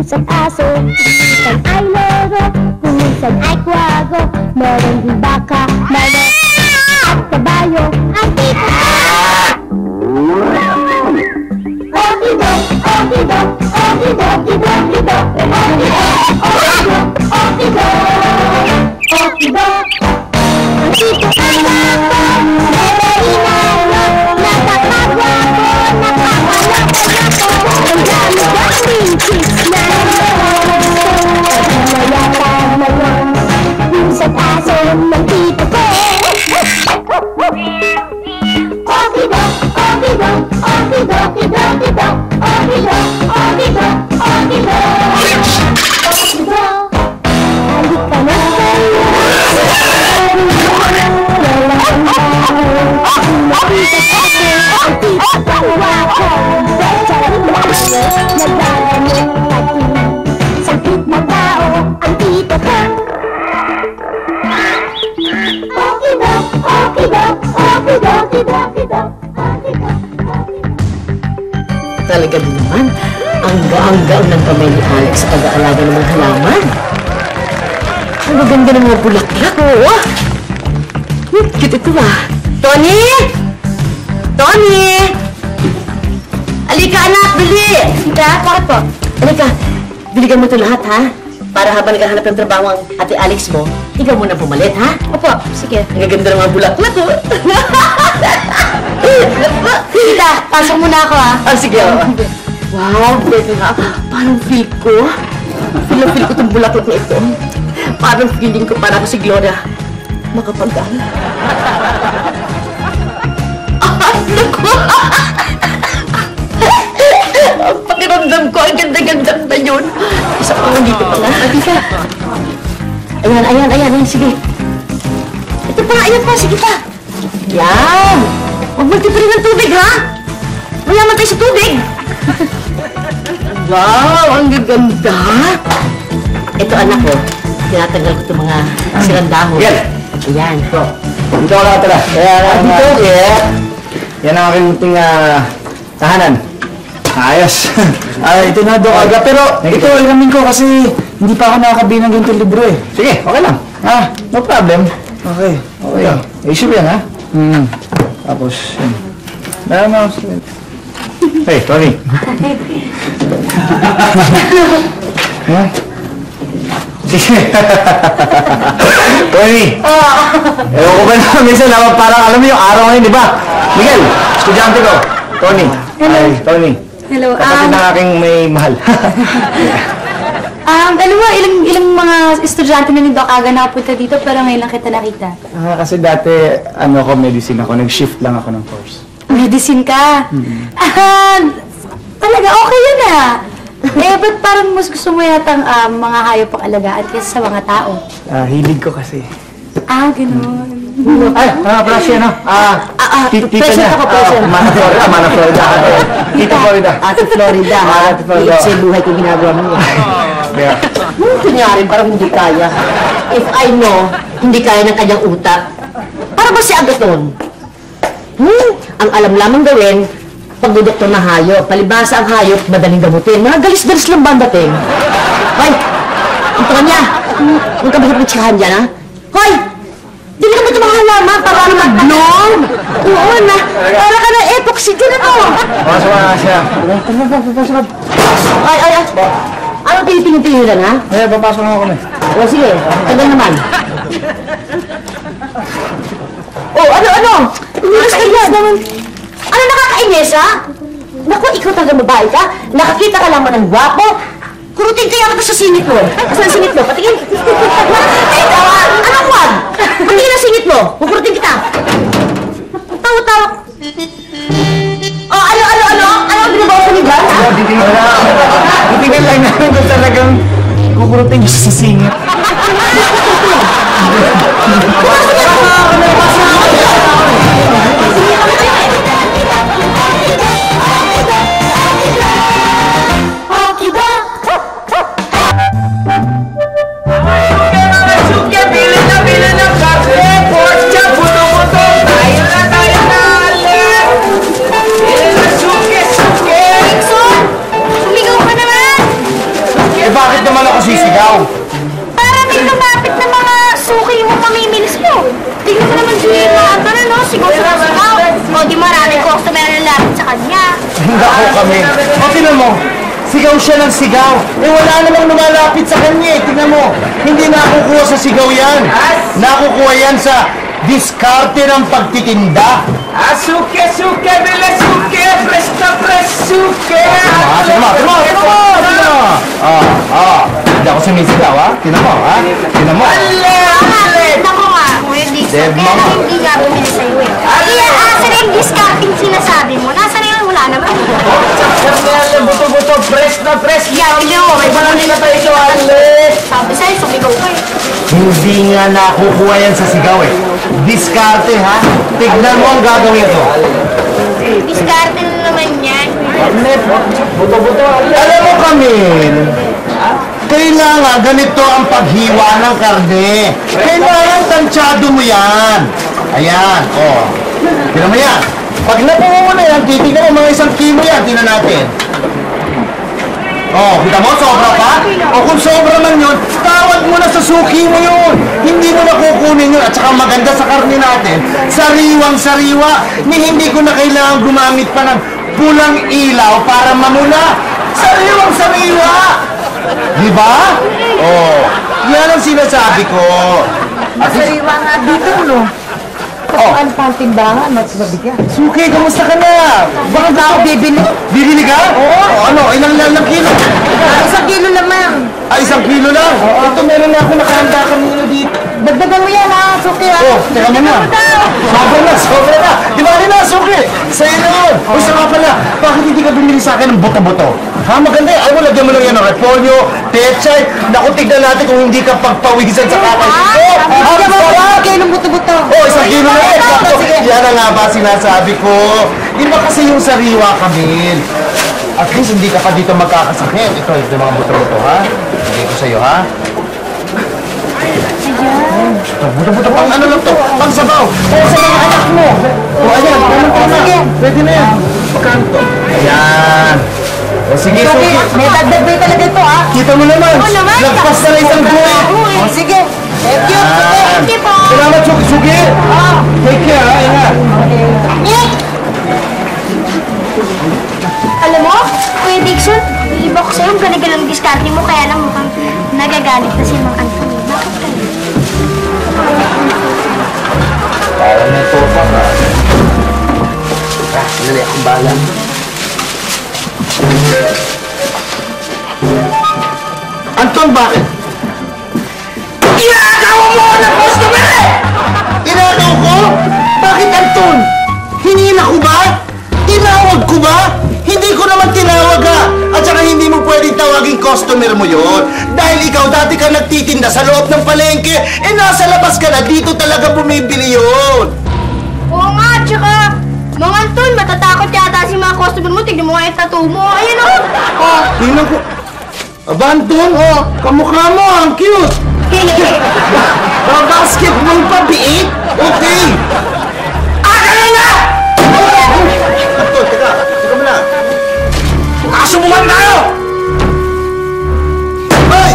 pusat aso Minsan ay loro, minsan ay kwago Meron din baka, malo at kabayo Ang tipo Okidok, okidok, okidok, okidok, okidok Okidok, okidok, okidok Ang tipo ay mga veterinaryo Talaga din naman, ang gaang-gaang ng kamay ni Alex sa pag-aalaga ng mga halaman. Ang gaganda ng mga bulaklak, oo. Hmm, cute ito ah. Tony! Tony! Alika anak, bili! Sita, bakit po? Alika, biligan mo ito lahat ha. Para habang naghahanap ng trabaho ang ate Alex mo, ikaw muna pumalit ha. Opo, sige. Ang gaganda ng mga bulaklak oh. Tita, pasok muna ako ah. Oh, sige. Oh. Wow, pwede nga. Parang feel ko. Feel na feel ko itong bulaklak na ito. Parang feeling ko para ako si Gloria. Makapagdaan. Ah, naku! Ang pakiramdam ko, ang ganda-ganda na yun. Isa pa nga dito pala. Tita. Ayan, ayan, ayan, ayan, sige. Ito pa, ayan pa, sige pa. Yan. Huwag magtiprin ng tubig, ha? Mayaman tayo sa tubig. wow, ang gaganda. Ito, anak ko. Tinatanggal ko itong mga sirang dahon. Yan. Ayan. So, dito ako nakatala. Kaya Ah, dito? Yeah. Yan ang aking munting ah, tahanan. Ayos. Ah, ito na daw aga. Pero ito, ilamin ko kasi hindi pa ako nakakabili ng ganitong libro eh. Sige, okay lang. Ah, No problem. okay. Okay. Issue yan, ha? Hmm. Tapos, yun. Meron mo. Hey, Tony. Ha? Tony. Ewan ko ba na minsan na parang alam mo yung araw ngayon, di ba? Miguel, estudyante ko. Tony. Ay, Tony. Hello, Kapatid um, ng aking may mahal. um, mo, ilang, ilang mga estudyante na ni Doc Aga nakapunta dito, pero ngayon lang kita nakita. Ah, kasi dati, ano ko, medicine ako. Nag-shift lang ako ng course. Medicine ka? Ah, talaga, okay yun ah. eh, ba't parang mas gusto mo yatang um, mga hayop ang alagaan kaysa sa mga tao? Ah, hilig ko kasi. Ah, ganun. Ay, ah, pala siya, no? Ah, Ah, ah, ti- tita niya. ako, present. Ah, Mana Florida, Mana Florida. Tita Florida. Ate Florida, ha? Ate Florida. Iiksi buhay ko ginagawa mo. Yeah. Hmm, kunyari, parang hindi kaya. If I know, hindi kaya ng kanyang utak. Para ba si Agaton? Hmm, ang alam lamang gawin, pagdudoktor na hayop. Palibasa ang hayop, madaling gamutin. Mga galis-galis lang ba ang dating? Hoy! Ang tuka niya! Huwag ka ba ng tsikahan dyan, ha? Hoy! Dili ka ba ito mga halaman para ano mag-bloom? Oo na. Para ka na epoxy din ano? Pasok na siya. Ay, ay, ay. Ano tinitingin-tinginan, ha? Eh, papasok na ako kami. O sige, tagal naman. Oh, ano, ano? Nakakainis naman. Ano nakakainis, ha? Naku, ikaw talaga babae ka? Nakakita ka lang mo ng gwapo? Kurutin kaya kita sa singit mo. Saan ang singit mo? Patingin. Tawa. Anong wag? Patingin ang singit mo. Kukurutin kita. Tawa-tawa. Oh, ano, ano, ano? Ano ang binabawa ha? Titingnan lang. Namin kung talagang kukurutin niyo sa singit. Suki, pili na sisigaw. Para may lumapit na mga suki yung mamimili sa'yo. Tingnan mo naman si mga ganun, no? Sigaw sa sigaw. O di marami customer na lapit sa kanya. Hindi ako kami. O, tingnan mo. Sigaw siya ng sigaw. Eh, wala namang lumalapit sa kanya eh. Tingnan mo. Hindi nakukuha sa sigaw yan. Nakukuha yan sa diskarte ng pagtitinda. Asuke, suke, bele, suke, presto, presuke! Ah, tingnan mo, tingnan mo, tingnan mo, tingnan mo. Ah, ah. Hindi ako sumisigaw, ha? Tingnan mo, ha? Tingnan mo. Nako nga, Kuya Dix. Deb, Kaya mama. hindi nga bumili sa'yo eh. Kaya asa na yung discounting sinasabi mo? Nasa na yun? Wala naman. Buto-buto, presto, presto! Yeah, tignan mo. May balon na tayo ito, ale! Sabi sa'yo, sumigaw ka eh. Hindi nga nakukuha yan sa sigaw eh. Diskarte, ha? Tignan mo ang gagawin ito. Diskarte na naman yan. Buto-buto, ale! Alam mo kami, kailangan ganito ang paghiwa ng karne. Kailangan tansyado mo yan. Ayan, oh. Tignan mo yan. Pag napuha mo na yan, titignan mo mga isang kilo yan. Tingnan natin. Oh, kita mo, sobra pa? O kung sobra man yun, tawag mo na sa suki mo yun. Hindi mo na yun. At saka maganda sa karne natin, sariwang sariwa, ni hindi ko na kailangan gumamit pa ng pulang ilaw para mamula. Sariwang sariwa! Di ba? Oh, yan ang sinasabi ko. At least, Sariwa nga dito, no? oh, Ang pantimbangan, mas suki, kamusta ka na? Bakit Ako bibili. Bibili ka? Oo. ano, ilang ilang kilo? Isang kilo lamang. Ay, isang kilo lang. Ito, meron na ako nakahanda kanina dito. Dagdagan mo yan, ha? Suki, ha? Oh, teka mo na. Sobra na, sobra na. Di ba na, suki? Sa'yo na yun. O, isa nga pala, bakit hindi ka bumili sa akin ng buto-buto? Ha, maganda eh. Ay, mo, lagyan mo lang yan ng repolyo, pechay. Naku, tignan natin kung hindi ka pagpawisan sa kakay. Oh, Bigyan mo ba? Kilo buto-buto. Oh, isang kilo na eh. Sakto. Yan na nga ba sinasabi ko. Iba kasi yung sariwa, Camille. At least hindi ka pa dito magkakasakit. Ito, ito yung mga buto-buto, ha? Bigay ko sa'yo, ha? Buto-buto pang ano lang to? Pang sabaw. Oh, sa mga anak mo. Oh, ayan. Pwede na yan. Magkano to? Ayan. O, sige, Suki, sige. may dagdag ba talaga ito, ha? Kita mo naman. Oo naman. Lagpas na lang isang buhay. O, sige. Thank you. Thank you po. Salamat, Suki. Suki. Take care, ha? Ingat. Alam mo, Kuya Dixon, iba ko sa'yo, ang ganagalang diskarte mo, kaya lang mukhang nagagalit na si Mang Anthony. Bakit kayo? Parang may topa ka. Ah, dali akong bala. Anton, bakit? Ginagawa mo ako ng customer eh! Ginagawa ko? Bakit, Anton? Hingin ako ba? Tinawag ko ba? Hindi ko naman tinawag ah! At saka hindi mo pwedeng tawagin customer mo yon Dahil ikaw dati ka nagtitinda sa loob ng palengke, eh nasa labas ka na, dito talaga bumibili yun! Oo nga, tsaka, Mang Anton, matatakot yata si mga customer mo. Tignan mo nga yung tattoo mo. Ayun o. Oh. Tingnan ko. Aba, Anton, oh, kamukha mo, ang cute! Mga basketball pa, biik? Okay! Aka na na! Anton, teka, teka mo na. Asubuhan tayo! Ay!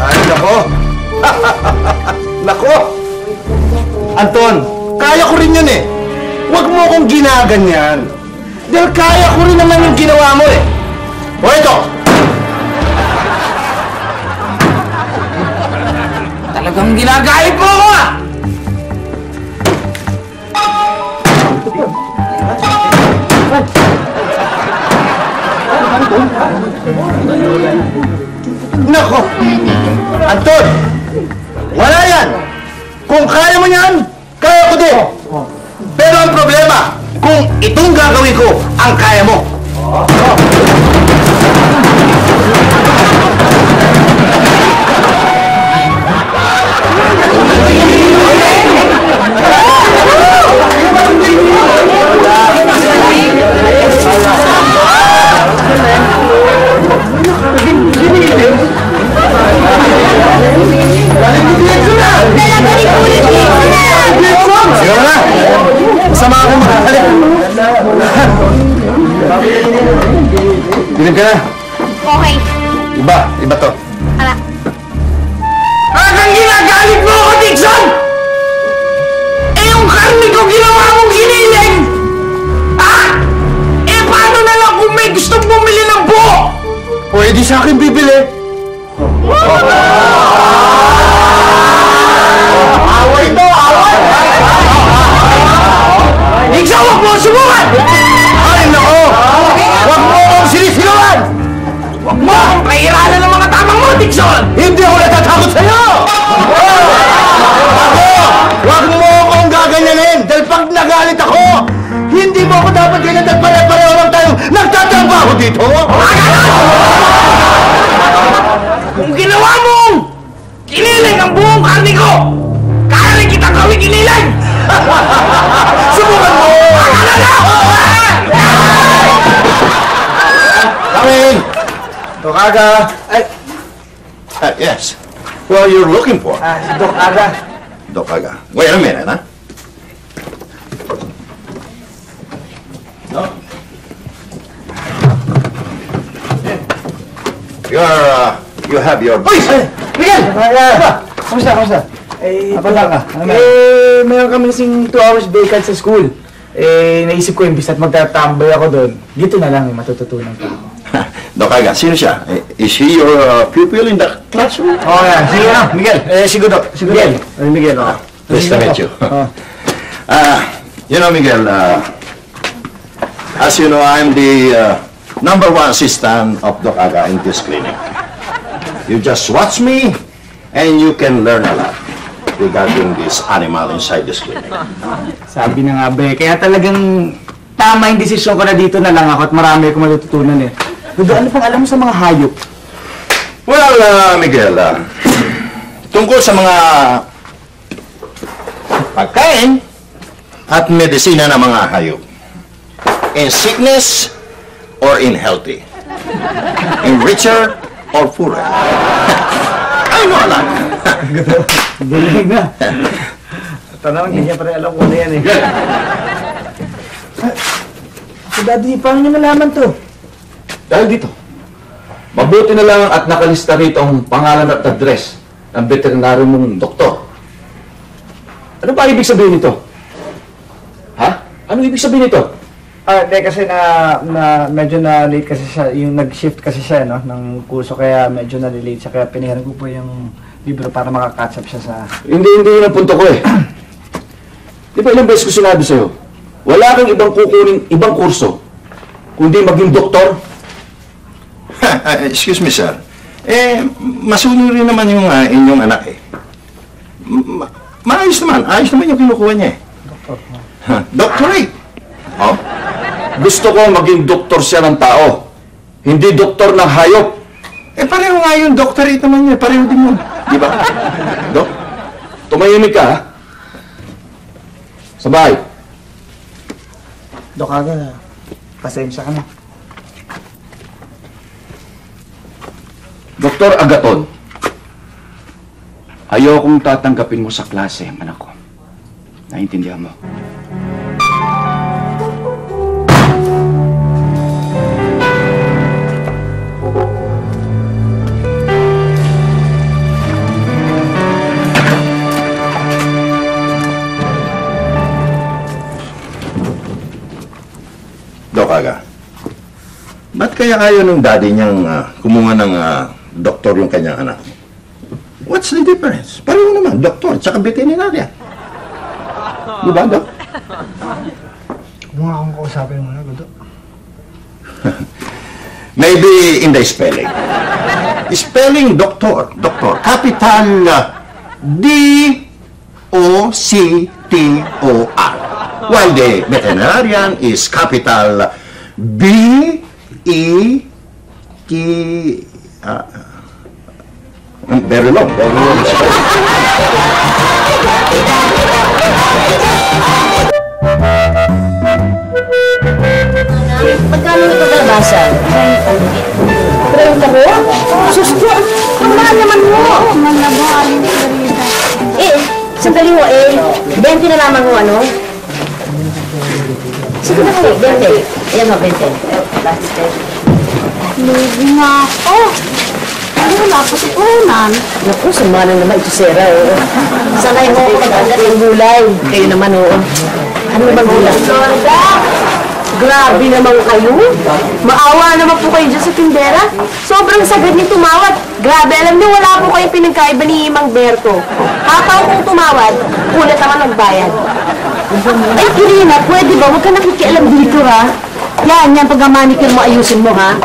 Ay, nako! nako! Anton, kaya ko rin yun eh. Huwag mo akong ginaganyan. Dahil kaya ko rin naman yung ginawa mo eh. O ito! Talagang ginagayad mo ako, ah! Nako! Anton! Wala yan! Kung kaya mo yan, kaya ko din! Pero ang problema, kung itong gagawin ko, ang kaya mo. Sige Sama ako mahali! Bilib ka na! iba to. Ala. Hanggang ginagalit mo ako, Dixon! Eh, yung karne ko ginawa mong giniling! Ha? Eh, paano na lang kung may gustong bumili ng buo? Pwede sa akin bibili. Dixon! Hindi ako natatakot sa'yo! Ako! Huwag mo akong gaganyanin dahil pag nagalit ako, hindi mo ako dapat ganyan dahil pare-pareho lang tayong nagtatrabaho dito! Kung ginawa mong kiniling ang buong karne ko, kaya rin kitang gawin kiniling! Subukan mo! Coming! Tokaga! Ay, yes. Who are you looking for? ah, si Doc Aga. Doc Aga. Wait a minute, huh? No. You're, uh, you have your... Uy! Miguel! Aga! Kamusta, kamusta? Eh, Napala ka? Eh, meron kami kasing 2 hours vacant sa school. Eh, naisip ko, imbis at magtatambay ako doon, dito na lang, may matututunan pa ako. Doc Aga, sino siya? Eh, Is he your uh, pupil in the classroom? Oo yan. Sige na, Miguel. Eh, siguro, siguro. Miguel. Ay, Miguel, oo. Nice to meet you. Oo. Uh, you know, Miguel, uh, as you know, I'm the uh, number one assistant of Doc Aga in this clinic. You just watch me, and you can learn a lot regarding this animal inside this clinic. Sabi na nga ba eh. Kaya talagang tama yung desisyon ko na dito na lang ako at marami akong matututunan eh. Dudo, ano pang alam mo sa mga hayop? Well, uh, Miguel, uh, tungkol sa mga pagkain at medisina ng mga hayop. In sickness or in healthy. In richer or poorer. I know a lot. Galing na. Hindi niya pa rin alam kung ano yan eh. So, Daddy, paano niyo nalaman to? Dahil dito, mabuti na lang at nakalista rito ang pangalan at address ng veterinaryo mong doktor. Ano ba ibig sabihin nito? Ha? Ano ibig sabihin nito? Ah, hindi kasi na, na medyo na late kasi siya, yung nag-shift kasi siya no, ng kurso kaya medyo na late siya kaya pinahiram ko po yung libro para makaka-catch up siya sa Hindi, hindi yun ang punto ko eh. Di ba ilang beses ko sinabi sa'yo, wala kang ibang kukunin, ibang kurso, kundi maging doktor. Excuse me, sir. Eh, masuno rin naman yung uh, inyong anak eh. Ma- maayos naman. Ayos naman yung kinukuha niya eh. Huh, Doctorate. Oh? Gusto ko maging doktor siya ng tao, hindi doktor ng hayop. Eh, pareho nga yung doctorate naman niya. Pareho din yun. Di ba? Dok, tumahimik ka, ha? Sa bahay. Dok Aga, pasensya ka na. Doktor Agaton, ayokong tatanggapin mo sa klase, anak ko. Naintindihan mo? Doc Aga. Ba't kaya ayaw ng daddy niyang ah, kumuha ng ah, doktor yung kanyang anak? What's the difference? Pareho naman, doktor, tsaka veterinarian. Di ba, Doc? Kung nga akong kausapin mo na, Gudo. Maybe in the spelling. spelling doctor, doctor, capital uh, D O C T O R. While the veterinarian is capital B E T uh, very long, very long. Magkano ito kalabasa? 30 ko? Sus ko, ang mahal naman mo. Mahal na mo, Aling Florida. Eh, sandali mo eh. 20 na lamang mo ano? Sige na kami, 20. Ayan mo, 20. Lugi nga ako. wala pa sa puhunan. Naku, sumama na naman ito, Sera. Oh. Sanay mo ako mag-agat ng gulay. Kayo naman, oo. Ano bang gulay? Grabe naman kayo. Maawa naman po kayo dyan sa tindera. Sobrang sagad ni tumawad. Grabe, alam niyo, wala po kayong pinagkaiba ni Mang Berto. Hataw kong tumawad, kulat naman nagbayad. Ay, Kirina, pwede ba? Huwag ka nakikialam dito, ha? Yan, yan, pag manicure mo, ayusin mo, ha?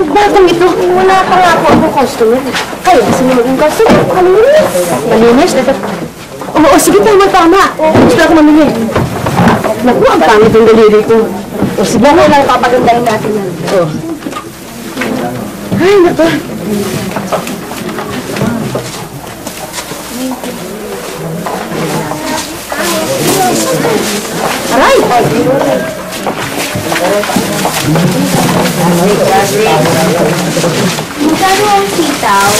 Batang ito, Wala pa nga po ako customer. Kayo, kasi maging customer. Malinis. malinis. Oo, sige, tama, tama. Gusto ako mamili. Naku, ang pangit yung daliri ko. O, sige, Okay lang, papagandahin natin yan. Oh. Ay, naku. Aray! Magkano ang sitaw?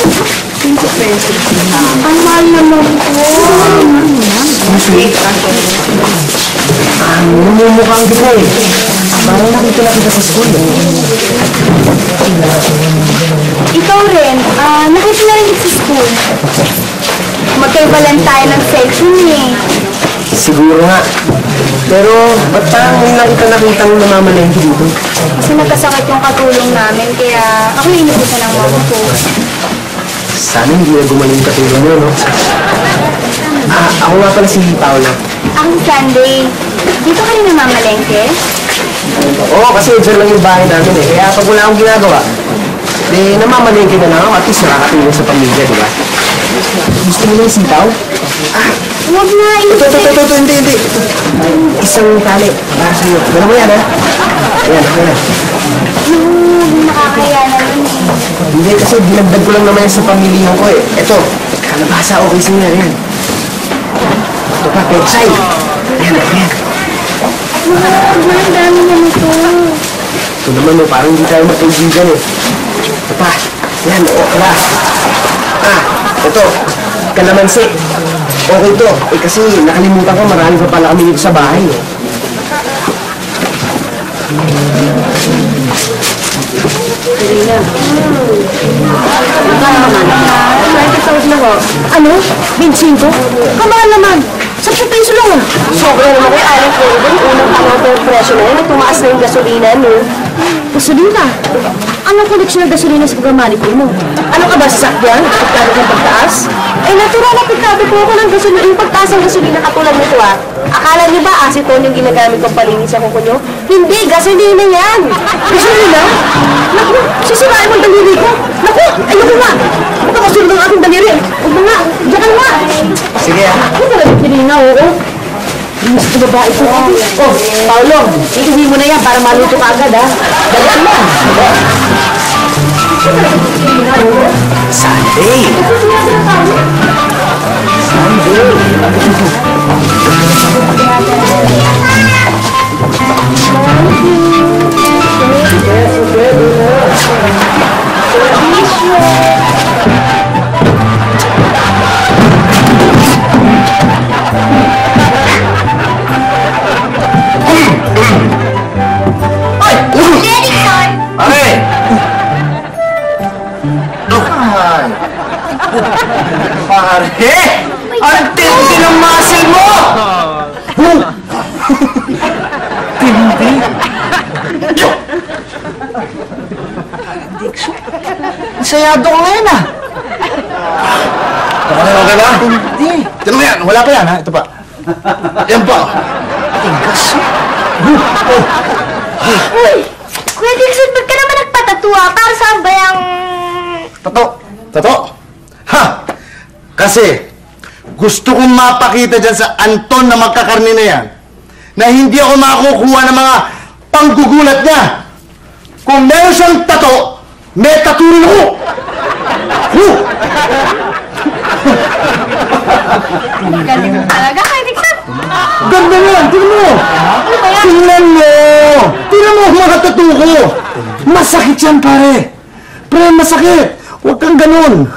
20 pesos. Ang mahal naman po. Namumukhang kita eh. Parang nakita na kita sa school eh. Ikaw rin, ah, nakita na rin kita sa school. Magkaiba lang tayo ng section eh. Siguro nga. Pero, ba't parang may nakita nakita ng namamalengke dito? Kasi nagkasakit yung katulong namin, kaya ako inubusan ng mama ko. Sana hindi na gumaling katulong mo, no? Ah, ako nga pala si Paula. Si Sunday. Dito ka rin namamalengke? Oo, kasi dyan lang yung bahay namin eh. Kaya pag wala akong ginagawa, eh, namamalengke na lang ako. At least nakakatulong sa pamilya, di ba? Gusto mo na yung sitaw? Huwag nga, Ito, ito, ito, ito, hindi, hindi. Isang tali. Para sa'yo. Gano'n mo yan, ha? Ayan, ako yan. Huwag, nakakaya naman eh. Hindi, kasi dinagdag ko lang naman yan sa pamilya ko eh. Ito, kalabasa, okay sa'yo yan. Ayan. Ito pa, petsay. Ayan, ayan. Huwag nga, ang dami naman ito. Ito naman, no, parang hindi tayo magkaibigan eh. Ito pa. Yan, okra. Ah, ito. Kalamansi. Okay to. Eh kasi nakalimutan ko, marami pa pala kami dito sa bahay eh. Ano? 25? Kamahal naman. 10 peso lang ah. Sobra naman alam ko rin. Unang pangato yung presyo na yun, tumaas na yung gasolina, no? Gasolina. Anong koleksyon ng gasolina sa pagmamanicure mo? Ano ka ba, sasakyan? Pagkado ng pagtaas? Eh, natural na pagkabi po ako ng gasolina. Yung pagtaas ng gasolina katulad nito, ah. Akala niyo ba acetone yung ginagamit kong palinis sa kuko niyo? Hindi, gasolina yan. Gasolina? Naku, sisirain mo ang daliri ko. Naku, ayoko nga. Huwag ka kasunod ang aking daliri. Huwag mo nga. Diyan ka nga. Sige ah. Ano talaga kinina, oo? Mas na babae ko. Oh, Paolo, iuwi mo na yan para maluto ka agad, ha? Dagaan mo. Sunday! Pare! Pare! Ang tindi ng muscle mo! Tindi? Sayado ka ngayon ah! Okay, okay ba? Hindi. Tignan mo yan, wala pa yan ha, ito pa. Yan pa. Uy, Kuya Dixon, ba't ka naman nagpatatua? Para saan ba yung... Tato. Totoo? Ha! Kasi, gusto kong mapakita dyan sa Anton na magkakarni na yan na hindi ako makukuha ng mga panggugulat niya. Kung meron siyang tato, may tattoo rin ako. Huh! Galing mo talaga, Kuya Dixon. Ganda mo yan! Tingnan mo! Tingnan mo! Tingnan mo mga tattoo ko! Masakit yan, pare! Pre, masakit! Huwag kang ganun!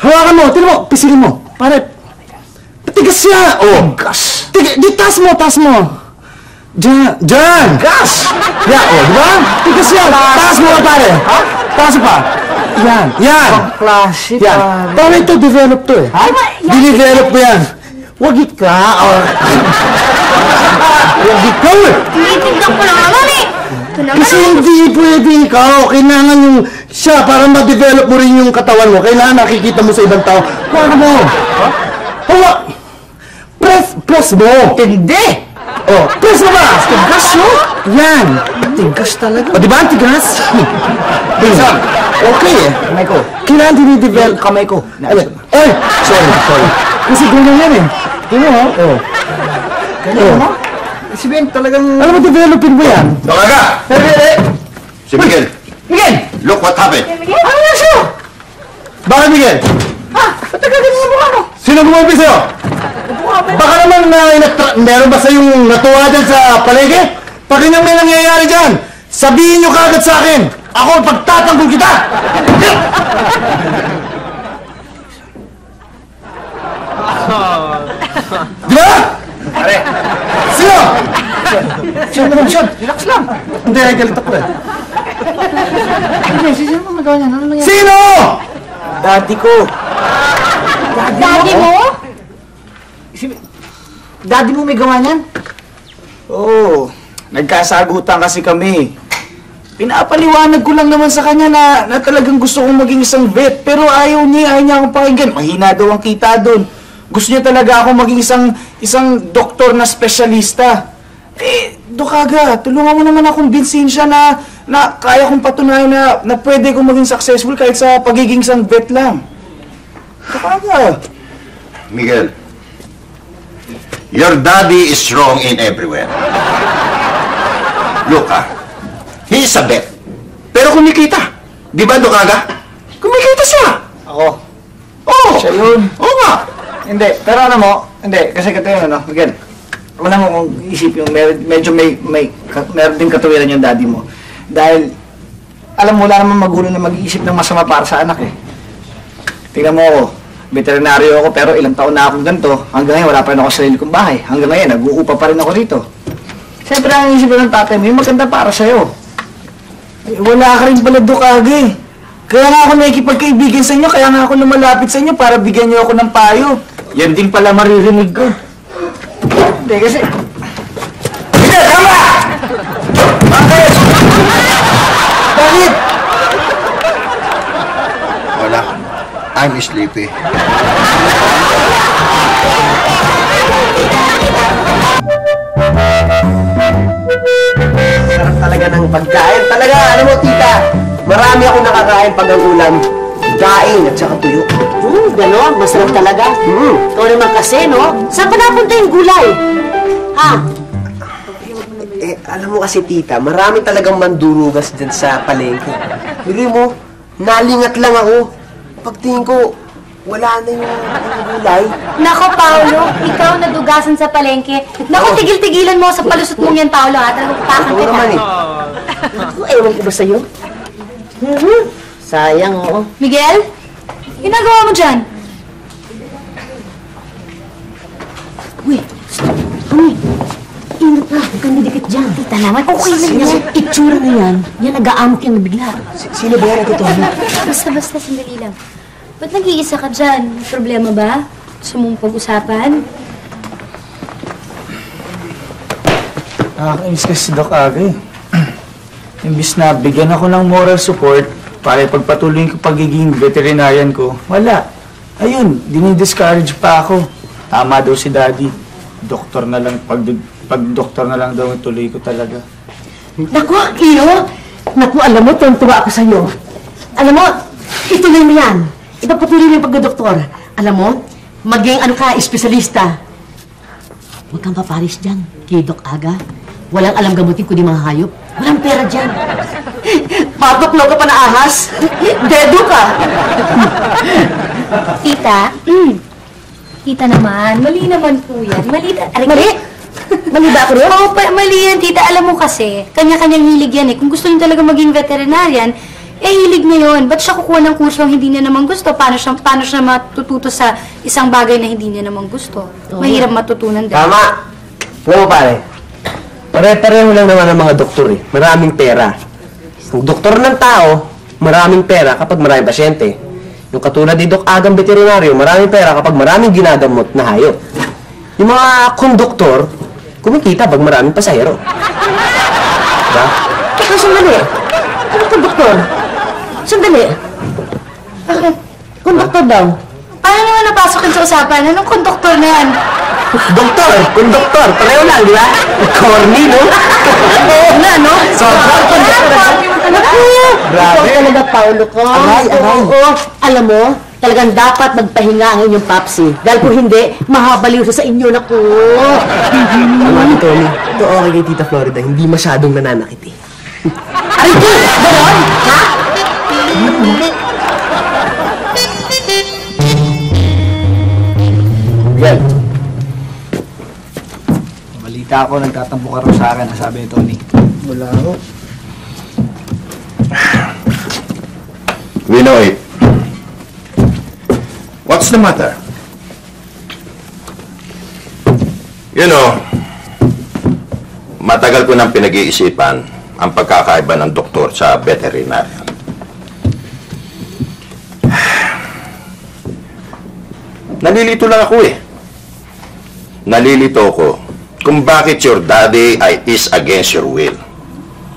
Hawakan mo! Tingnan mo! Pisilin mo! Pare! Tigas siya! Oh! Tigas! Tigas! Di, taas mo! Taas mo! Diyan! Diyan! Gas! Yeah, oh, di ba? Tigas yan! Taas mo pare! Ha? Taas pa! Yan, yan! Klase, Yan. pare. Ito, develop to eh. Dinevelop mo yan. Wag ka, or... Wag ikaw eh. Tinitignan ko lang naman eh. Ito naman Kasi hindi pwede ikaw. Kailangan yung siya para ma-develop mo rin yung katawan mo. Kailangan nakikita mo sa ibang tao. Paano mo? Hawa! Press, press mo! Hindi! Oh, press mo ba? Tigas, no? Yan! Tigas talaga. O, di ba ang tigas? Pinsan, okay eh. Kamay ko. Kailangan dinidevelop. Kamay ko. Ay, ay! Sorry, sorry. Kasi ganyan yan eh. Tingnan mo, oh. Ganyan mo? Sabihin talagang... Alam mo, developin mo yan. Dokaga! Si Miguel, Miguel! Look what happened. Ano na siya? Bakit, Miguel? Ha? Ba't nagagano mo mukha mo? Sino gumawa sa'yo? Baka naman na inatra- meron ba sa'yong natuwa dyan sa palengke? Pag yun ang may nangyayari dyan, sabihin nyo kagad sa akin. Ako ang pagtatanggol kita! Di ba? Pare, Sino? Siya naman siya. Relax lang. Hindi, ay galit ako eh. Ano sino mo magawa niya? Ano nangyari? Sino? Daddy ko. Daddy mo? Daddy mo may gawa niyan? Oo. Nagkasagutan kasi kami. Pinapaliwanag ko lang naman sa kanya na, na talagang gusto kong maging isang vet. Pero ayaw niya, ayaw niya akong pakinggan. Mahina daw ang kita doon. Gusto niya talaga ako maging isang isang doktor na espesyalista. Eh, Dokaga, tulungan mo naman akong binsin siya na, na kaya kong patunayan na, na pwede kong maging successful kahit sa pagiging isang vet lang. Dokaga. Miguel, your daddy is wrong in everywhere. Look ah, he is a vet. Pero kumikita. Di ba, Dokaga? Kumikita siya. Ako. Oo. Siya yun. Oo nga. Hindi, pero ano mo, hindi, kasi kato yun, ano, again, wala mo kung isip yung mer- medyo may, may, ka, meron din katuwiran yung daddy mo. Dahil, alam mo, wala naman magulang na mag-iisip ng masama para sa anak eh. Tingnan mo ako, veterinaryo ako pero ilang taon na akong ganito, hanggang ngayon wala pa rin ako sa sarili kong bahay. Hanggang ngayon, nag-uupa pa rin ako rito. Siyempre, ang isip ng tatay mo, yung maganda para sa'yo. Eh, wala ka rin pala dukage. Kaya nga ako nakikipagkaibigan sa inyo, kaya nga ako lumalapit sa inyo para bigyan niyo ako ng payo. Yan din pala maririnig ko. Hindi kasi... Hindi, tama! Bakit? Bakit? Wala. I'm sleepy. Sarap talaga ng pagkain. Talaga, alam mo, tita, marami ako nakakain pag ang ulam. Daing at saka tuyo. Hmm, gano'n, masarap talaga. Hmm. Ikaw naman kasi, no? Saan pa napunta yung gulay? Ha? Eh, alam mo kasi, tita, marami talagang mandurugas dyan sa palengke. Bili mo, nalingat lang ako. Pagtingin ko, wala na yung, yung gulay. Nako, Paolo, ikaw nadugasan sa palengke. Nako, tigil-tigilan mo sa palusot mong yan, Paolo, ha? Talagang pakang Oo kita. naman eh. Ako, ewan ko ba sa'yo? Mhm. Sayang, oo. Miguel? Ginagawa mo dyan? Uy, stop. Uy, ingat ka. Huwag kang didikit dyan. Tita naman, okay lang Yan, itsura na yan. Yan, nag-aamok yan na bigla. Si- Sino ba yan ito? Basta-basta, sandali lang. Ba't nag-iisa ka dyan? May problema ba? Gusto mong pag-usapan? Nakakainis kasi si Doc Aga eh. Imbis na bigyan ako ng moral support para ipagpatuloy ko pagiging veterinarian ko, wala. Ayun, dinidiscourage pa ako. Tama daw si Daddy. Doktor na lang, pag, pag doktor na lang daw tuloy ko talaga. Naku, Iyo! Naku, alam mo, tuwa ako sa'yo. Alam mo, ituloy mo yan. Ipagpatuloy mo yung pagdodoktor. Alam mo, maging ano ka, espesyalista. Huwag kang paparis dyan, kay Doc Aga. Walang alam gamutin kundi mga hayop. Walang pera dyan. Papaklaw ka pa na ahas. Dedo ka. Tita? Tita naman, mali naman po yan. Mali, na- aray, Mali? Mali ba ako rin? Oo, pa- mali yan, tita. Alam mo kasi, kanya-kanyang hilig yan eh. Kung gusto niya talaga maging veterinarian, eh hilig niya yun. Ba't siya kukuha ng kurso ang hindi niya naman gusto? Paano siya, paano siya matututo sa isang bagay na hindi niya naman gusto? Mahirap matutunan din. Tama. Alam mo pare, pare-pareho lang naman ang mga doktor eh. Maraming pera. Ang doktor ng tao, maraming pera kapag maraming pasyente. Yung katulad ni Doc Agang Veterinaryo, maraming pera kapag maraming ginagamot na hayop. Yung mga konduktor, kumikita pag maraming pasahero. Diba? Teka, sandali. Ano to, doktor? Sandali. Bakit? Konduktor daw. Paano naman napasok yun sa usapan? Anong konduktor na yan? Doktor, konduktor, pareho lang, di ba? Corny, no? Oo na, no? Sobrang konduktor. Naku! Ikaw talaga, Paulo ko. Aray, aray. Oo, alam mo, talagang dapat magpahinga ang inyong papsi. Dahil kung hindi, mahabaliw siya sa inyo, naku. Tama ni Tony. Ito okay kay Tita Florida, hindi masyadong nananakit eh. Ay, ko! Ganon? Ha? Miguel. Balita ako, nagtatampo ka raw sa akin, sabi ni Tony. Wala ako. We know it. What's the matter? You know, matagal ko nang pinag-iisipan ang pagkakaiba ng doktor sa veterinarian. Nalilito lang ako eh. Nalilito ako kung bakit your daddy ay is against your will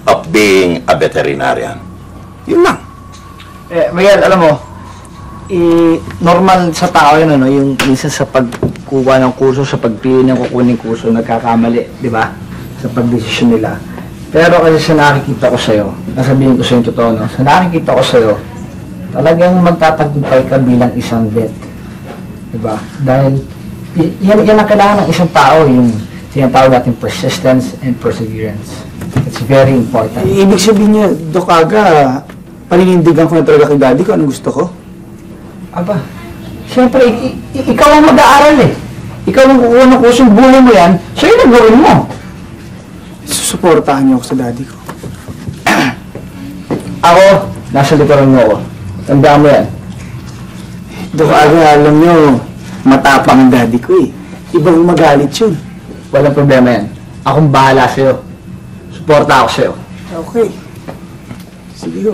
of being a veterinarian. Yun lang. Eh, Miguel, alam mo, i normal sa tao yun, ano, yung minsan sa pagkuha ng kurso, sa pagpili ng kukuning kurso, nagkakamali, di ba? Sa pagdesisyon nila. Pero kasi sa nakikita ko sa'yo, nasabihin ko sa'yo yung totoo, no? Sa nakikita ko sa'yo, talagang magtatagumpay ka bilang isang vet. Di ba? Dahil, yan, yan ang kailangan ng isang tao, yung tinatawag natin persistence and perseverance. It's very important. Ibig sabihin niya, Dok Aga, paninindigan ko na talaga kay daddy ko anong gusto ko. Aba, siyempre, ikaw ang mag-aaral eh. Ikaw ang kukuha ng kusong buhay mo yan, sa'yo na gawin mo. Susuportahan niyo ako sa daddy ko. Ako, nasa likuran mo ako. Tandaan mo yan. Dok Aga, alam niyo, matapang ang daddy ko eh. Ibang magalit yun. Walang problema yan. Akong bahala sa'yo. Suporta ako sa'yo. Okay. Sige ho.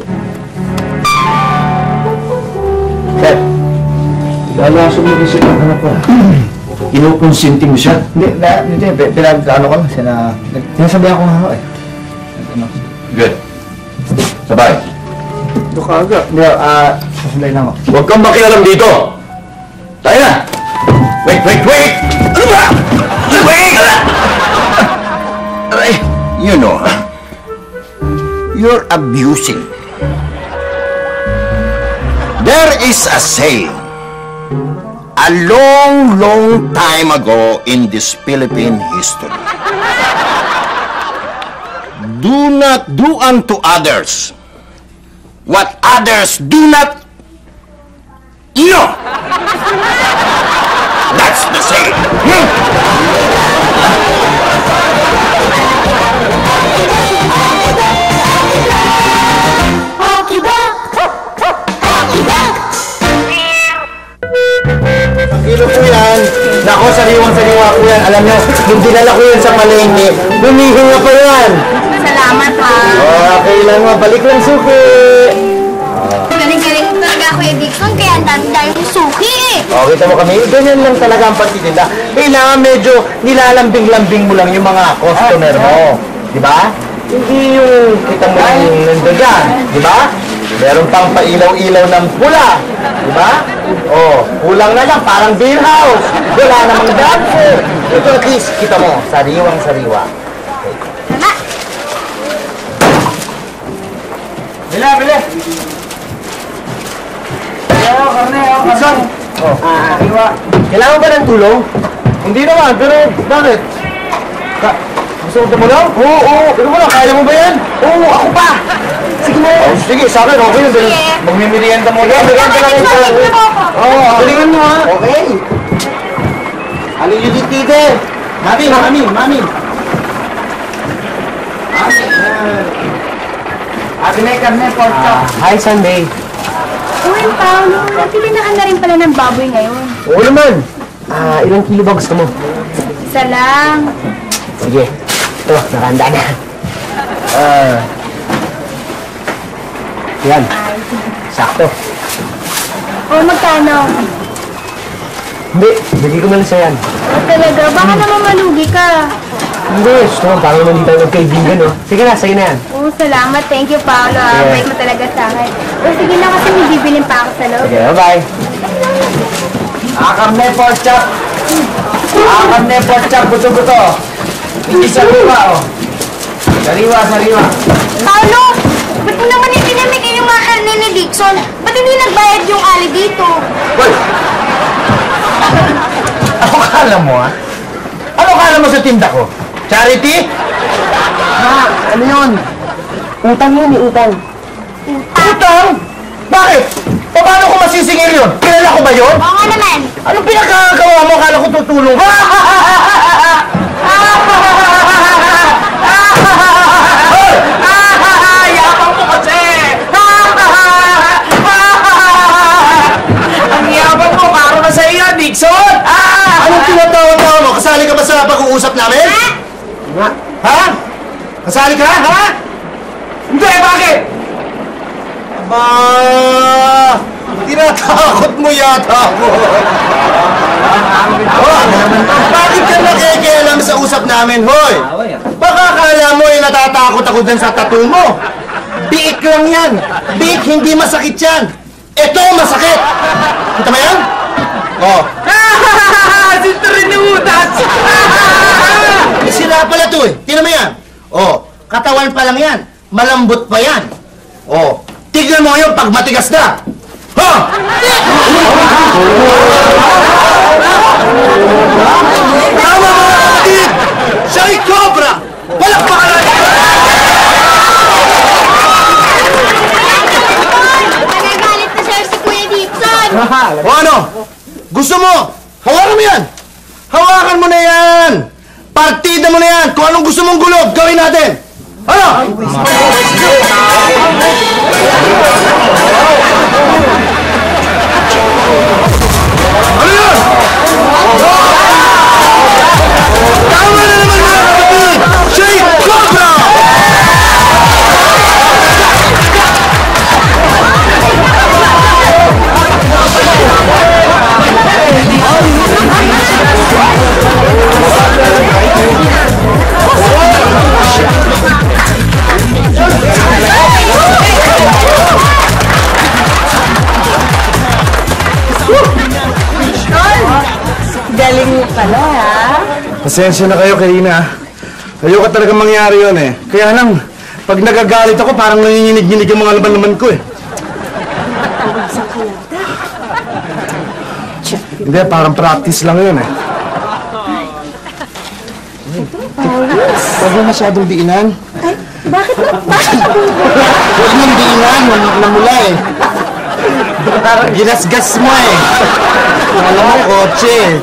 Sir, Lala sa mga isip ng anak ko. Kinukonsinti mo siya. hindi, na, hindi, pi- pinag, ano ko lang, sina, nag- sinasabihan ko nga ako eh. Ano? Good. Sabay. Dok Aga, Hindi, ah, sasabihin lang ako. Huwag kang makialam dito! Tayo na! Wait, wait, wait! Wait! You know, you're abusing. There is a saying, a long, long time ago in this Philippine history. Do not do unto others what others do not You know. That's the saying. Hmm? Kilo po yan. Nako, sariwang-sariwa po yan. Alam nyo, yung dinala ko yan sa palengke, humihinga pa yan. Salamat ha. Okay lang, mabalik lang suki. Talaga ako yung Dixon, kaya ang dami-dami kong suki eh. O, kita mo kami, ganyan lang talaga ang pagtitinda. Kailangan medyo nilalambing-lambing mo lang yung mga customer mo. Di ba? Hindi yung kita mo yung nandun dyan. Di ba? Meron pang pailaw-ilaw ng pula. Di ba? O, kulang na lang, parang beer house. Wala namang dog food. Ito at least, kita mo, sariwang-sariwa. Bila, bila. Minsan, oh, ah, iwa. Kailangan ba ng tulong? Hindi naman, pero bakit? Ka gusto mo tumulong? Oo, oo. Pero mo lang, kaya mo ba yan? Oo, ako pa. Sige mo. Oh, sige, sa akin, okay yun. Sige. Sige, merienda lang yung sa Oo, galingan mo ha. Okay. Ano yung ditide? Mami, mami, mami. Mami, Ate May Carne, pork chop. Hi, Sunday. Uy, Paolo, napilinan na rin pala ng baboy ngayon. Oo naman. Ah, ilang kilo ba gusto mo? Isa lang. Sige. Ito, nakanda na. Ah. Yan. Sakto. O, magkano? Hindi, bigay ko na lang sa yan. O, talaga, baka naman malugi ka. Hindi, gusto mo, parang naman tayo magkaibigan, no? Sige na, sige na yan. Oo, salamat. Thank you, Paolo. ah. Yeah. Bait mo talaga sa akin. O, sige na kasi may bibilin pa ako sa loob. Sige, bye-bye. Ah, karne pork chop. Ah, karne pork chop, buto-buto. Hindi sariwa, oh. Sariwa, sariwa. Paolo, ba't mo naman ipinamigay yung mga karne ni Dixon? Ba't hindi nagbayad yung ali dito? Hoy! Ano kala mo, ha? Ano kala mo sa tinda ko? Charity? Ha, ano yun? Utang yun, eh, utang. Utang? Bakit? Paano ko masisingil yun? Kilala ko ba yun? Oo nga naman. Anong pinagkakagawa mo? Akala ko tutulong ka? Yabang mo kasi! Ang yabang mo, karo na sa iyo, Dixon! Ah! Anong tinatawa-tawa mo? Kasali ka ba sa pag-uusap namin? Ha? Kasali ka? Ha? Hindi, bakit? Ba, tinatakot mo yata ako. oh, bakit ka nakikialam sa usap namin, hoy? Baka akala mo eh natatakot ako dyan sa tattoo mo. Biik lang yan. Biik, hindi masakit yan. Ito masakit. Kita mo yan? Oh. Sinto rin ni Utas! Sila pala to eh. Tingnan mo yan. Oh, katawan pa lang yan. Malambot pa yan. Oh, tignan mo ngayon pag matigas na. Ha? Tama mga kapatid! Siya ay cobra! Palakpakan natin! Nagagalit na sir si Kuya Dixon. O ano? Gusto mo? Hawakan mo yan! Hawakan mo na yan! Partida mo na yan! Kung anong gusto mong gulog, gawin natin! Ano pala, ha? Pasensya na kayo, Karina. Ayoko talaga mangyari yun eh. Kaya lang, pag nagagalit ako, parang nanginginig-ginig yung mga laman-laman ko eh. Hindi, parang practice lang yun eh. Huwag mo masyadong diinan. Bakit na? Bakit na? Huwag mong diinan, nam- namula eh. Ginasgas mo eh. Alam mo, kotse eh.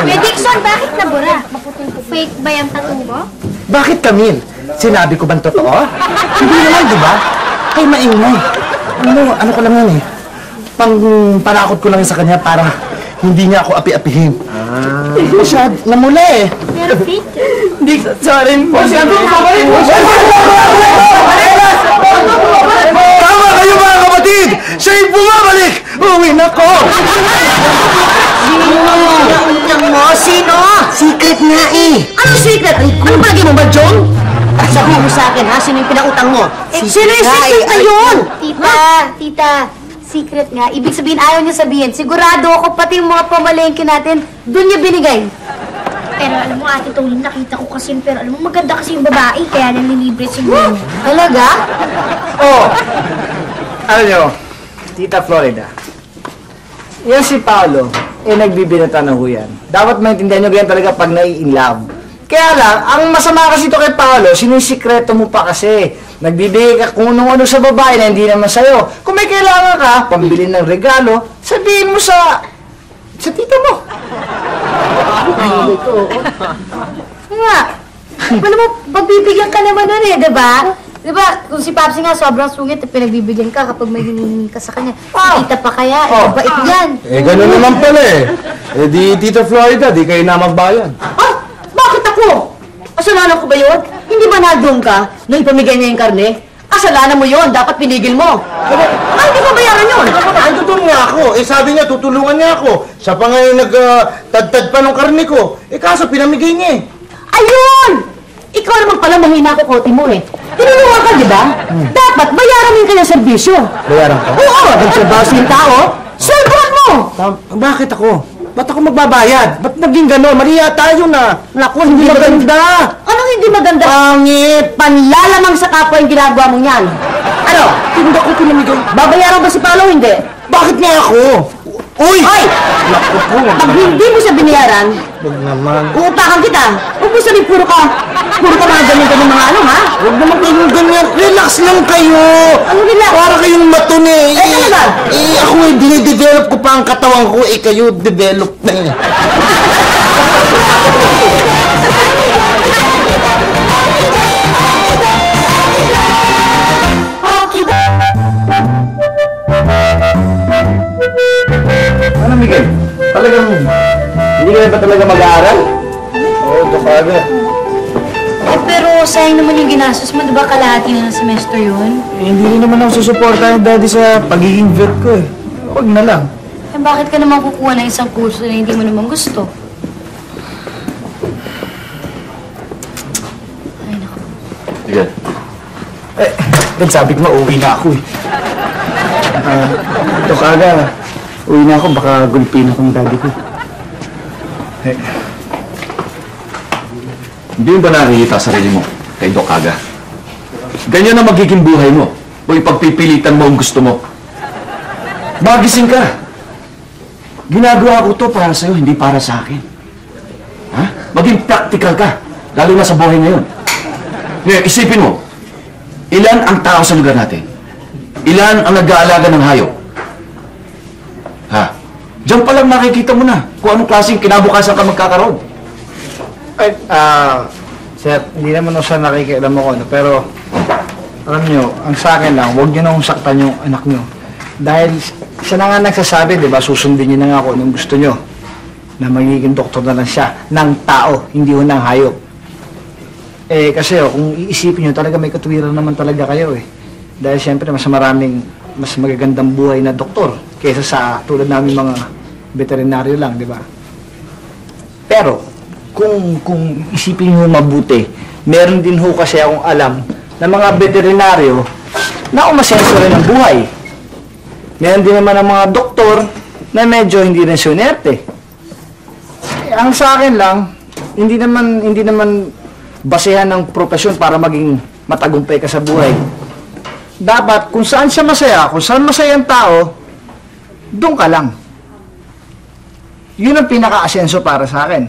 Kuya Dixon, bakit nabura? Fake ba yung tattoo mo? Bakit Camille? Sinabi ko bang totoo? Hindi naman, di ba? Kay maingay. Ano, ano ko lang yan eh. Pang panakot ko lang sa kanya para hindi niya ako api-apihin. Ah. Masyad, namula eh. Pero fake. Dixon, sorry po. Siyempre, babalik mo Tama kayo mga kapatid! Siya'y bumabalik! Uwi na ko! Sino mo? Sino? Secret nga eh. Ano secret? Ano palagi mo ba, John? Sabihin mo sa akin, ha? Sino yung pinautang mo? Eh, Sino yung secret na yun? Tita, tita, secret nga. Ibig sabihin, ayaw niya sabihin. Sigurado ako, pati yung mga pamalengke natin, doon niya binigay. Pero alam mo, ate Tolin, nakita ko kasi. Pero alam mo, maganda kasi yung babae, kaya nanlilibre siguro. Talaga? Oh, alam nyo, Tita Florida, yan si Paolo, eh nagbibinata na ho yan. Dapat maintindihan nyo ganyan talaga pag nai-in love. Kaya lang, ang masama kasi ito kay Paolo, sinisikreto mo pa kasi. Nagbibigay ka kung ano-ano sa babae na hindi naman sa'yo. Kung may kailangan ka, pambili ng regalo, sabihin mo sa... sa tita mo. Nga. Alam mo, pagbibigyan ka naman nun eh, di ba? Di ba, kung si Papsi nga sobrang sungit, pinagbibigyan ka kapag may hinihingi ka sa kanya. Ah. Si tita pa kaya, eh, Oh. bait yan. Eh, gano'n naman pala eh. Eh, di Tito Florida, di kayo na magbayan. Ah, bakit ako? Kasalanan ko ba yun? Hindi ba nandun ka nung ipamigay niya yung karne? Kasalanan mo yon, dapat pinigil mo. Ay, hindi mo bayaran yun. Doon nga ako. Eh sabi niya, tutulungan niya ako. Siya pa ngayon nagtadtad pa ng karne ko. Eh kaso pinamigay niya eh. Ayun! Ikaw naman pala mahina ko kote mo eh. Tinulungan ka, di ba? Dapat bayaran yung kanyang serbisyo. Bayaran ka? Oo, nagtrabaho yung tao. Sweldohan mo! bakit ako? Ba't ako magbabayad? Ba't naging gano'n? Maria tayo na. Naku, hindi maganda. Anong hindi maganda? Pangit! Panlalamang sa kapwa yung ginagawa mong yan. Ano? Hindi ako pinamigay. Babayaran ba si Paolo o hindi? Bakit nga ako? Uy! Hoy! Naku po. Pag hindi mo siya binayaran, Huwag naman. uupakan kita. Huwag mo sabihin puro ka, puro ka mga ganyan ganyan mga ano, ha? Huwag naman kayong ganyan. Relax lang kayo. Ano relax? Para kayong matuni. Eh, talaga? Eh, ako eh, dinidevelop ko pa ang katawan ko. Eh, kayo develop na eh. Talagang, hindi ka na ba talaga mag-aaral? Oo, oh, aga. Eh, pero sayang naman yung ginastos mo. Di ba kalahati na ng semester yun? Eh, hindi rin naman ako susuporta ni daddy sa pagiging vet ko eh. Huwag na lang. Eh, bakit ka naman kukuha ng isang kurso na hindi mo naman gusto? Ay, naku. Sige. Eh, sabi ko nga, uwi na ako eh. Ah, ito kaga, uwi na ako, baka gulpin ako ng daddy ko. Eh, Hindi mo ba nakikita sa sarili mo kay Doc Aga? Ganyan na magiging buhay mo. O ipagpipilitan mo ang gusto mo. Magising ka. Ginagawa ko to para sa'yo, hindi para sa akin. Ha? Maging practical ka. Lalo na sa buhay ngayon. Ngayon, isipin mo. Ilan ang tao sa lugar natin? Ilan ang nag-aalaga ng hayop? Ha? Diyan pa lang makikita mo na kung anong klaseng kinabukasan ka magkakaroon. Ay, ah, sir, hindi naman ako sa nakikialam ako, no? pero alam nyo, ang sa akin lang, huwag nyo na akong saktan yung anak nyo. Dahil siya na nga nagsasabi, di ba, susundin niyo na nga ako nung gusto nyo na magiging doktor na lang siya ng tao, hindi ho ng hayop. Eh, kasi oh, kung iisipin nyo, talaga may katuwiran naman talaga kayo eh. Dahil siyempre, mas maraming, mas magagandang buhay na doktor kaysa sa tulad namin mga veterinaryo lang, di ba? Pero, kung, kung isipin nyo mabuti, meron din ho kasi akong alam na mga veterinaryo na umasenso rin ang buhay. Meron din naman ang mga doktor na medyo hindi rin sunerte. Eh, ang sa akin lang, hindi naman, hindi naman basehan ng profesyon para maging matagumpay ka sa buhay. Dapat, kung saan siya masaya, kung saan masaya ang tao, doon ka lang. Yun ang pinaka-asenso para sa akin.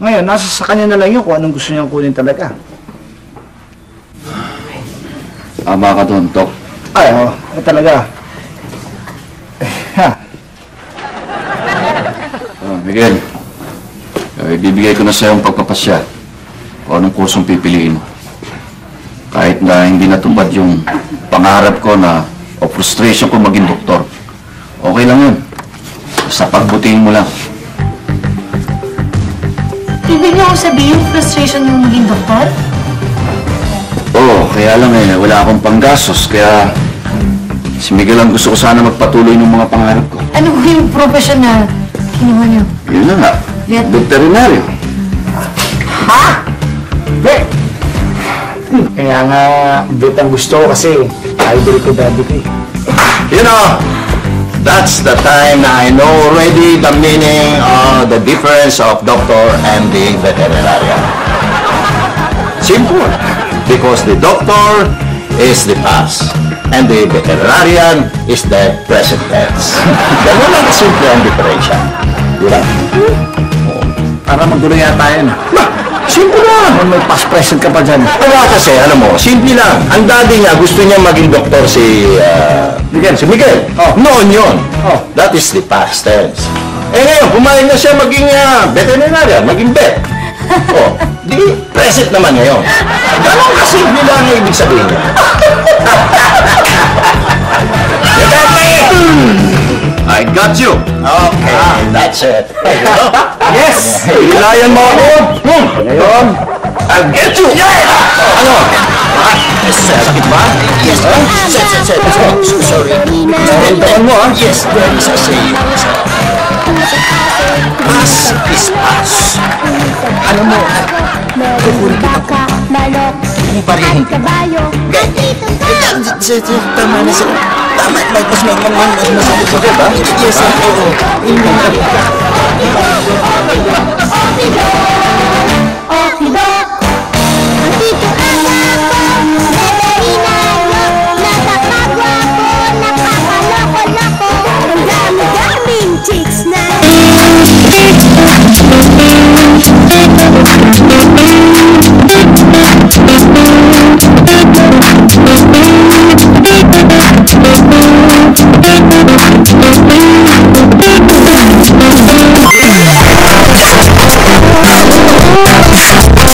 Ngayon, nasa sa kanya na lang yun kung anong gusto niyang kunin talaga. Tama ka doon, Tok. Ay, oo, eh, talaga. Ha, Oh, Miguel, eh, ibibigay ko na sa'yo ang pagpapasya kung anong kursong pipiliin mo. Kahit na hindi natupad yung pangarap ko na o frustration ko maging doktor. Okay lang yun. Basta pagbutihin mo lang. Ibig niyo akong sabihin, frustration yung maging doktor? Oo, kaya lang eh, wala akong panggasos. Kaya si Miguel ang gusto ko sana magpatuloy ng mga pangarap ko. Ano ko yung profession na kinuha niyo? Yun na nga. Vet- Veterinaryo. Kaya nga, bet ang gusto ko kasi idol ko daddy ko eh. You know, that's the time na I know already the meaning of the difference of doctor and the veterinarian. Simple. Because the doctor is the past and the veterinarian is the present tense. Ganun lang simple ang diferensya. Di ba? Para magulo yata yan. Simple lang. Kung may past present ka pa dyan. Kaya kasi, alam mo, simple lang. Ang daddy niya, gusto niya maging doktor si... ah, Miguel. Si Miguel. Oh. Noon yun. Oh. That is the past tense. Eh ngayon, pumayag na siya maging uh, veterinarian, maging vet. oh, di present naman ngayon. Ganun kasimple lang ang ibig sabihin niya. Me? I got you. Okay, that's it. Yes! Hilayan mo ako. Ngayon, I'll get you! Ano? Ah, sakit ba? Yes, huh? Sir, sir, sir. So- Sorry. Tandaan mo, ah. Yes, there is a saying. Pass is pass. Alam mo, Meron baka, manok, mo pa rin. kabayo, nandito ka! Tama na sir. Tama, tapos may kamang mas masakit ko, diba? Yes, sir. Oo. Chicks now. Yeah.